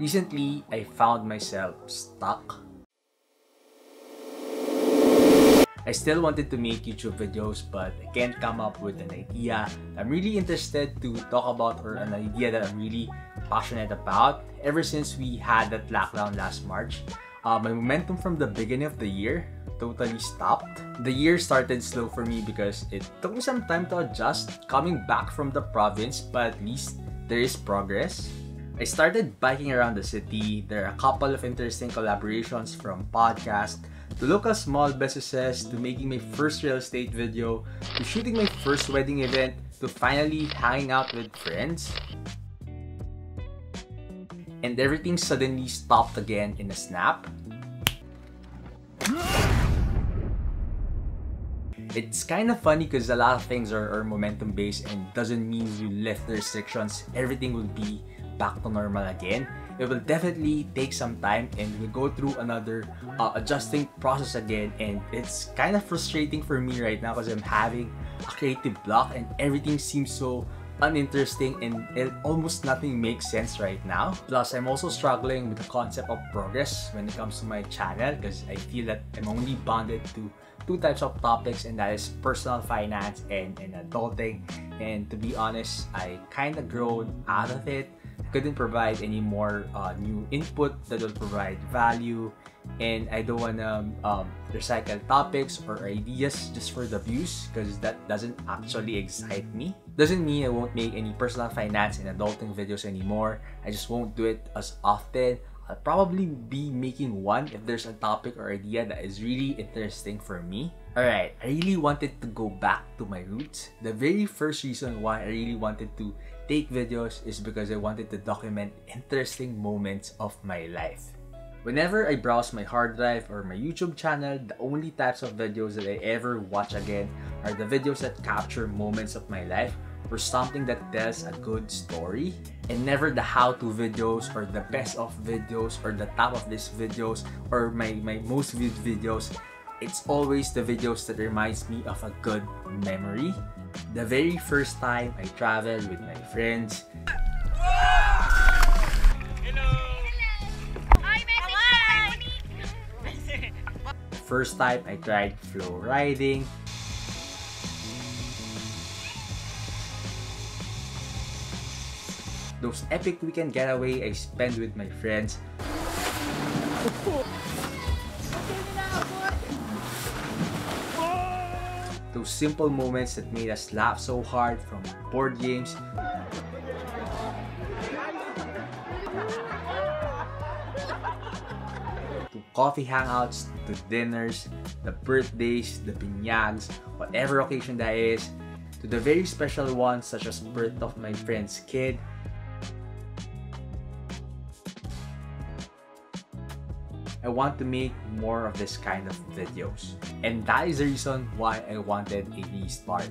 Recently, I found myself stuck. I still wanted to make YouTube videos but I can't come up with an idea I'm really interested to talk about or an idea that I'm really passionate about ever since we had that lockdown last March. Uh, my momentum from the beginning of the year totally stopped. The year started slow for me because it took me some time to adjust coming back from the province but at least there is progress. I started biking around the city. There are a couple of interesting collaborations from podcasts to local small businesses to making my first real estate video to shooting my first wedding event to finally hanging out with friends. And everything suddenly stopped again in a snap. It's kind of funny because a lot of things are, are momentum based and doesn't mean you lift the restrictions, everything will be back to normal again. It will definitely take some time and we'll go through another uh, adjusting process again and it's kind of frustrating for me right now because I'm having a creative block and everything seems so uninteresting and it, almost nothing makes sense right now. Plus, I'm also struggling with the concept of progress when it comes to my channel because I feel that I'm only bonded to two types of topics and that is personal finance and, and adulting and to be honest I kind of grown out of it couldn't provide any more uh, new input that will provide value and I don't want to um, recycle topics or ideas just for the views because that doesn't actually excite me. Doesn't mean I won't make any personal finance and adulting videos anymore. I just won't do it as often. I'll probably be making one if there's a topic or idea that is really interesting for me. Alright, I really wanted to go back to my roots. The very first reason why I really wanted to take videos is because I wanted to document interesting moments of my life. Whenever I browse my hard drive or my YouTube channel, the only types of videos that I ever watch again are the videos that capture moments of my life or something that tells a good story and never the how-to videos or the best of videos or the top of these videos or my, my most viewed videos. It's always the videos that reminds me of a good memory. The very first time I traveled with my friends. First time I tried flow riding. Those epic weekend getaway I spend with my friends. those simple moments that made us laugh so hard from board games. To coffee hangouts to dinners, the birthdays, the binyags, whatever occasion that is, to the very special ones such as birth of my friend's kid, I want to make more of this kind of videos. And that is the reason why I wanted a restart.